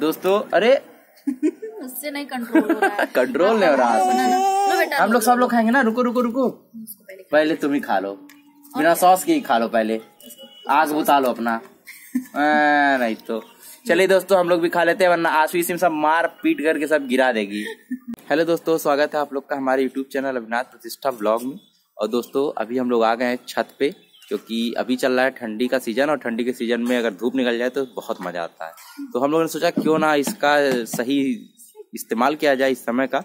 दोस्तों अरे उससे नहीं कंट्रोल हो रहा है। कंट्रोल नहीं हो रहा। है हम लोग सब लोग खाएँगे ना? रुको रुको रुको। पहले पहले तुम ही खा लो। बिना सॉस के ही खा लो पहले। आग बुता लो अपना। नहीं तो। चलिए दोस्तों हम लोग भी खा लेते हैं वरना आसवी सिम सब मार पीट करके सब गिरा देगी। हेलो दोस्तों स्वागत है आप लोग का हमारे यूट्यूब चैनल अभिनाथ प्रतिष्ठा ब्लॉग में। और दोस्तों अभी हम लोग आ गए हैं छत पे। क्योंकि अभी चल रहा है ठंडी का सीज़न और ठंडी के सीज़न में अगर धूप निकल जाए तो बहुत मज़ा आता है। तो हम लोगों ने सोचा क्यों ना इसका सही इस्तेमाल किया जाए इस समय का,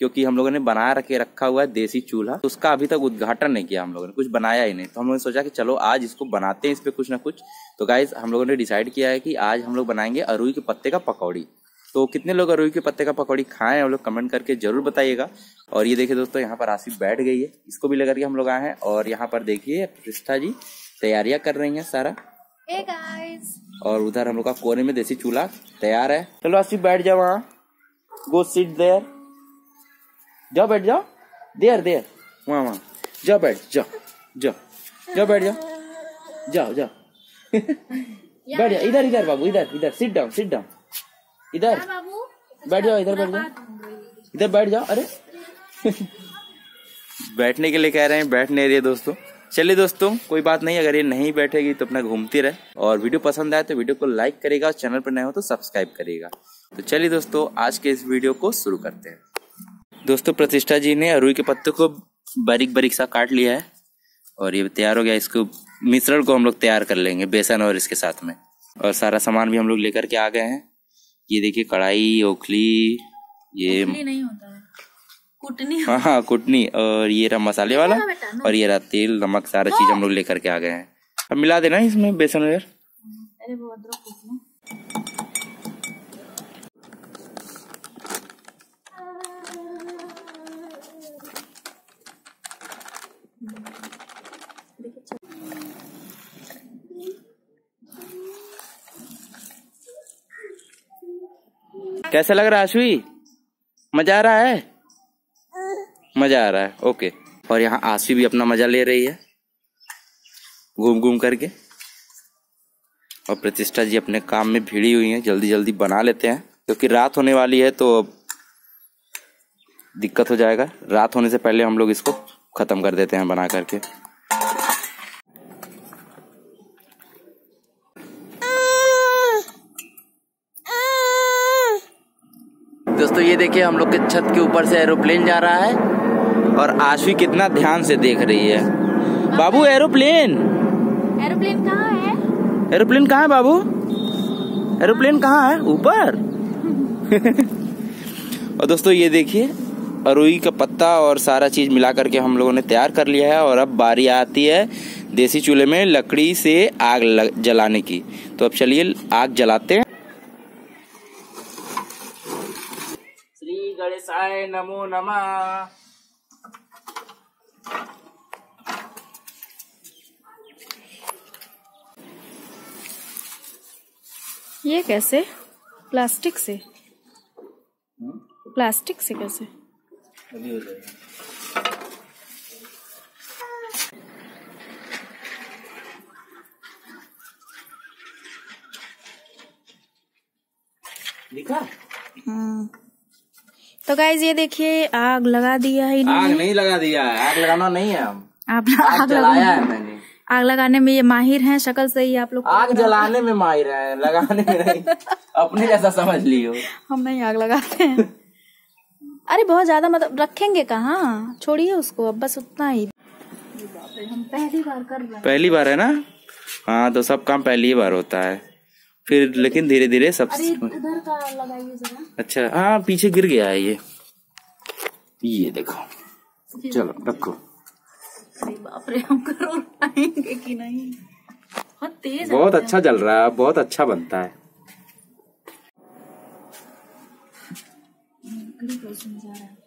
क्योंकि हम लोगों ने बना रखे, रखा हुआ है देसी चूल्हा। तो उसका अभी तक उद्घाटन नहीं किया हम लोगों ने, कुछ बनाया ही नहीं। तो हम लोगों ने सोचा कि चलो आज इसको बनाते हैं इस पे कुछ ना कुछ। तो गाइज़ हम लोगों ने डिसाइड किया है कि आज हम लोग बनाएँगे अरुई के पत्ते का पकौड़ी। तो कितने लोग अरुई के पत्ते का पकौड़ी खाएँ हम लोग कमेंट करके ज़रूर बताइएगा। और ये देखिए दोस्तों यहाँ पर आसिफ बैठ गई है। इसको भी लेकर के हम लोग आए हैं और यहाँ पर देखिए प्रतिष्ठा जी तैयारियाँ कर रही हैं सारा। गाइस और उधर हम लोग का कोने में देसी चूल्हा तैयार है। चलो आसिफ बैठ जाओ वहाँ। गो सीट देयर जाओ बैठ जाओ। देर देर वहाँ वहाँ। जाओ बैठ जाओ जाओ। जाओ बैठ जाओ। जाओ जाओ। बैठ जाओ। इधर इधर बाबू इधर इधर। सिट डाउन सिट डाउन इधर। बैठ जाओ इधर बैठ जाओ। इधर बैठ जाओ अरे। बैठने के लिए कह रहे हैं बैठ नहीं रही दोस्तों। चलिए दोस्तों कोई बात नहीं अगर ये नहीं बैठेगी तो अपना घूमती रहे। और वीडियो पसंद आए तो वीडियो को लाइक करेगा और चैनल पर नए हो तो सब्सक्राइब करेगा तो चलिए दोस्तों आज के इस वीडियो को शुरू करते हैं। दोस्तों प्रतिष्ठा जी ने अरुई के पत्तों को बारीक बारीक सा काट लिया है। और ये तैयार हो गया इसको मिश्रण को हम लोग तैयार कर लेंगे बेसन और इसके साथ में। और सारा सामान भी हम लोग लेकर के आ गए हैं। ये देखिए कढ़ाई ओखली ये कुटनी नहीं होता। है कुटनी हाँ हाँ कुटनी और ये रहा मसाले वाला हाँ नो। और ये रहा तेल नमक सारा चीज़ हम लोग लेकर के आ गए हैं। अब मिला देना इसमें बेसन वगैरह। अरे कैसा लग रहा है आशुई मज़ा आ रहा है? मज़ा आ रहा है ओके और यहाँ आशवी भी अपना मज़ा ले रही है, घूम घूम करके। और प्रतिष्ठा जी अपने काम में भिड़ी हुई हैं, जल्दी जल्दी बना लेते हैं, क्योंकि रात होने वाली है तो अब दिक्कत हो जाएगा। रात होने से पहले हम लोग इसको खत्म कर देते हैं बना करके। दोस्तों ये देखिए हम लोग के छत के ऊपर से एरोप्लेन जा रहा है और आशवी कितना ध्यान से देख रही है। बाबू एरोप्लेन एरोप्लेन कहाँ है? एरोप्लेन कहाँ है बाबू? एरोप्लेन कहाँ है? ऊपर? और दोस्तों ये देखिए अरुई का पत्ता और सारा चीज़ मिला करके हम लोगों ने तैयार कर लिया है और अब बारी आती है देसी चूल्हे में लकड़ी से आग जलाने की। तो अब चलिए आग जलाते हैं। गणेशाय नमो नमः। ये कैसे? प्लास्टिक से? प्लास्टिक से कैसे? अभी हो जाएगा। दिखा तो गाइज़ ये देखिए आग लगा दिया है आग नहीं लगा दिया है आग लगाना नहीं है हम। आप आग आग जलाया है मैंने। आग लगाने में ये माहिर हैं शक्ल से ही आप लोग आग जलाने में माहिर है लगाने में नहीं। अपने जैसा समझ लियो। हम नहीं आग लगाते हैं। अरे बहुत ज़्यादा मतलब रखेंगे कहाँ? छोड़िए उसको अब बस उतना ही। हम पहली बार कर रहे हैं। पहली बार है ना? हाँ तो सब काम पहली बार होता है। फिर लेकिन धीरे धीरे सब अच्छा हाँ पीछे गिर गया है ये। ये देखो। चलो रखो। बाप रे हम कि नहीं? बहुत तेज बहुत अच्छा जल रहा है बहुत अच्छा बनता है। लकड़ी को रहा है।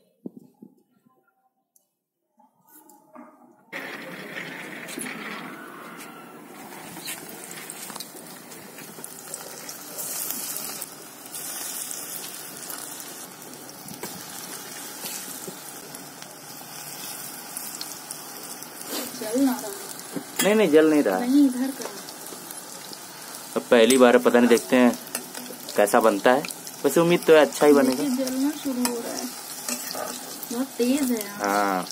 नहीं नहीं जल नहीं रहा। नहीं इधर अब पहली बार है पता नहीं देखते हैं कैसा बनता है। वैसे उम्मीद तो है अच्छा ही बनेगा। जलना शुरू हो रहा है। बहुत तेज है हाँ।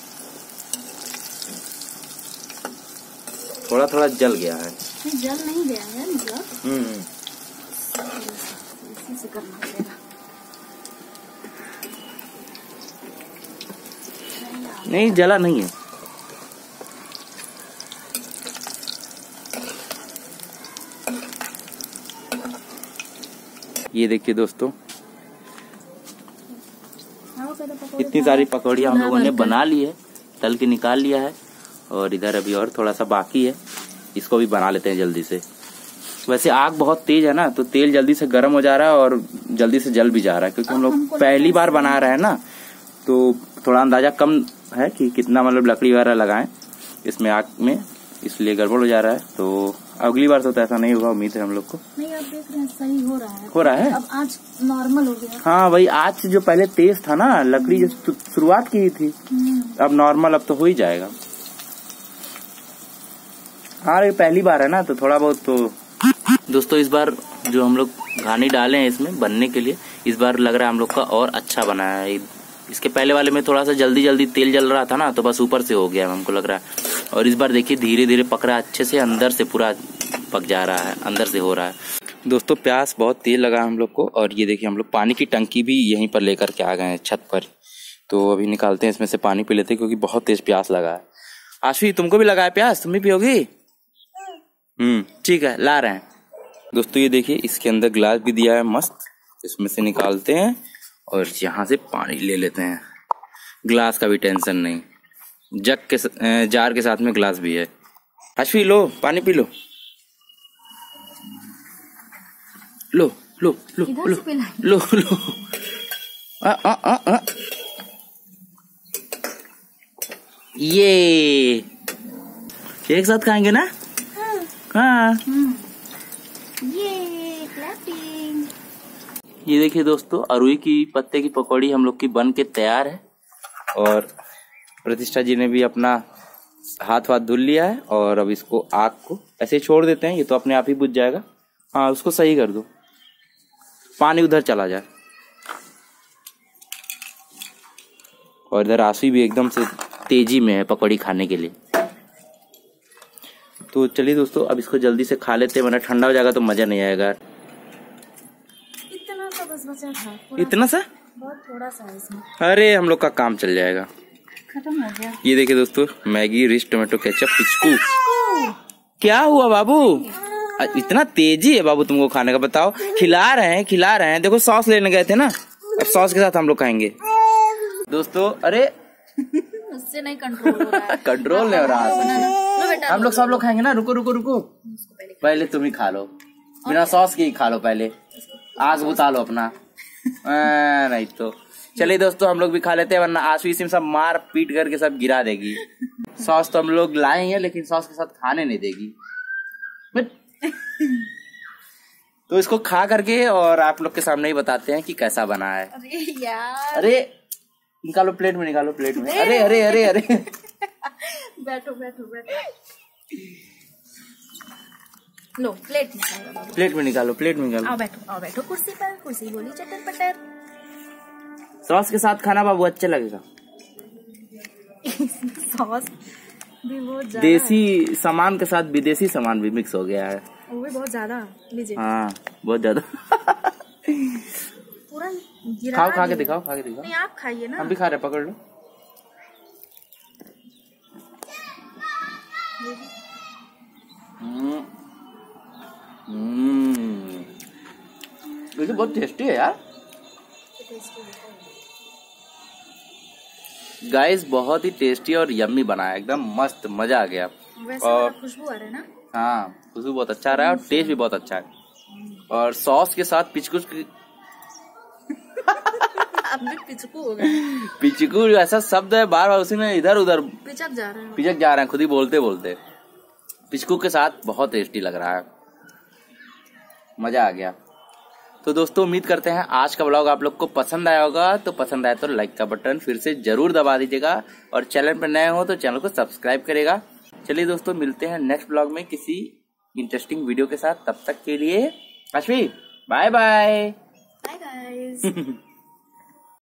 थोड़ा थोड़ा जल गया है। जल नहीं गया है मतलब हम्म। से करना पड़ेगा। नहीं जला नहीं है। ये देखिए दोस्तों इतनी सारी पकौड़ियाँ हम लोगों ने बना ली है तल के निकाल लिया है और इधर अभी और थोड़ा सा बाकी है। इसको भी बना लेते हैं जल्दी से। वैसे आग बहुत तेज है ना तो तेल जल्दी से गर्म हो जा रहा है और जल्दी से जल भी जा रहा है क्योंकि हम लोग पहली बार बना रहे हैं ना तो थोड़ा अंदाज़ा कम है कि कितना मतलब लकड़ी वगैरह लगाएँ। इसमें आग में इसलिए गड़बड़ हो जा रहा है तो अगली बार तो ऐसा नहीं होगा उम्मीद है हम लोग को। नहीं आप देख रहे हैं सही हो रहा है। हो रहा है? अब आज नॉर्मल हो गया। हाँ भाई आज जो पहले तेज था ना लकड़ी जो शुरुआत की थी हम्म, अब नॉर्मल अब तो हो ही जाएगा। हाँ ये पहली बार है ना तो थोड़ा बहुत तो दोस्तों इस बार जो हम लोग घानी डाले हैं इसमें बनने के लिए इस बार लग रहा है हम लोग का और अच्छा बना है। इसके पहले वाले में थोड़ा सा जल्दी जल्दी तेल जल रहा था ना तो बस ऊपर से हो गया हमको लग रहा है। और इस बार देखिए धीरे धीरे पक रहा है, अच्छे से अंदर से पूरा पक जा रहा है, अंदर से हो रहा है। दोस्तों, प्यास बहुत तेज लगा हम लोग को, और ये देखिए हम लोग पानी की टंकी भी यहीं पर लेकर के आ गए हैं, छत पर। तो अभी निकालते हैं, इसमें से पानी पी लेते हैं, क्योंकि बहुत तेज प्यास लगा है। आशवी तुमको भी लगा है प्यास? तुम भी पियोगी? हम्म ठीक है, ला रहे हैं। दोस्तों, ये देखिए, इसके अंदर गिलास भी दिया है, मस्त। इसमें से निकालते हैं। और यहाँ से पानी ले लेते हैं। गिलास का भी टेंशन नहीं। जग के जार के साथ में गिलास भी है। अश्वी लो पानी पी लो। लो लो लो लो लो लो। आ, आ, आ, आ। ये। एक साथ खाएँगे ना? हाँ। हम्म। ये क्लैपिंग ये देखिए दोस्तों, अरुई की पत्ते की पकौड़ी हम लोग की बन के तैयार है और प्रतिष्ठा जी ने भी अपना हाथ वाथ धुल लिया है और अब इसको आग को ऐसे छोड़ देते हैं। ये तो अपने आप ही बुझ जाएगा। हाँ उसको सही कर दो। पानी उधर चला जाए। और इधर आँसू भी एकदम से तेज़ी में है पकौड़ी खाने के लिए। तो चलिए दोस्तों, अब इसको जल्दी से खा लेते हैं, वरना ठंडा हो जाएगा तो मज़ा नहीं आएगा। बस बचा था इतना सा? बहुत थोड़ा सा इसमें। अरे हम लोग का काम चल जाएगा। खत्म हो गया। ये देखिए दोस्तों Maggi rich tomato ketchup Pichku. क्या हुआ बाबू? इतना तेज़ी है बाबू तुमको खाने का बताओ। खिला रहे हैं खिला रहे हैं। देखो सॉस लेने गए थे ना। अब सॉस के साथ हम लोग खाएँगे। दोस्तों अरे उससे नहीं कंट्रोल हो रहा है। कंट्रोल नहीं हो रहा। हम लोग सब लोग खाएँगे ना। रुको रुको रुको। पहले पहले तुम ही खा लो। बिना सॉस के ही खा लो पहले। आग बुता लो अपना। आ, नहीं तो। चलिए दोस्तों हम लोग भी खा लेते हैं वरना आँसू इसी में सब मार पीट करके सब गिरा देगी। सॉस तो हम लोग लाए हैं लेकिन सॉस के साथ खाने नहीं देगी। तो इसको खा करके और आप लोग के सामने ही बताते हैं कि कैसा बना है। अरे यार। अरे निकालो प्लेट में निकालो प्लेट में। अरे अरे अरे अरे। बैठो बैठो बैठो। लो प्लेट निकालो प्लेट में निकालो प्लेट में निकालो। आओ बैठो आओ बैठो कुर्सी पर कुर्सी बोली चटर पटर। सॉस के साथ खाना बाबू अच्छा लगेगा। सॉस भी बहुत ज़्यादा देसी सामान के साथ विदेशी सामान भी मिक्स हो गया है। वो भी बहुत ज़्यादा लीजिए। हाँ बहुत ज़्यादा। पूरा खाओ खा के दिखाओ खा के दिखाओ। नहीं आप खाइए ना। हम भी खा रहे पकड़ लो। हम्म। हम्म। ये तो बहुत टेस्टी है यार। गाइस बहुत ही टेस्टी और यम्मी बना है एकदम मस्त मज़ा आ गया। वैसे और- खुशबू आ रहा है ना? हाँ खुशबू बहुत अच्छा आ रहा है और टेस्ट भी बहुत अच्छा है। और सॉस के साथ पिचकुच की अब भी पिचकू हो पिचकू ऐसा शब्द है बार बार उसी में इधर उधर पिचक जा रहा है। पिचक जा रहे हैं खुद ही बोलते बोलते। पिचकू के साथ बहुत टेस्टी लग रहा है। मज़ा आ गया। तो दोस्तों उम्मीद करते हैं आज का ब्लॉग आप लोग को पसंद आया होगा। तो पसंद आया तो लाइक का बटन फिर से ज़रूर दबा दीजिएगा। और चैनल पर नए हो तो चैनल को सब्सक्राइब करेगा। चलिए दोस्तों मिलते हैं नेक्स्ट ब्लॉग में किसी इंटरेस्टिंग वीडियो के साथ। तब तक के लिए अश्वी बाय बाय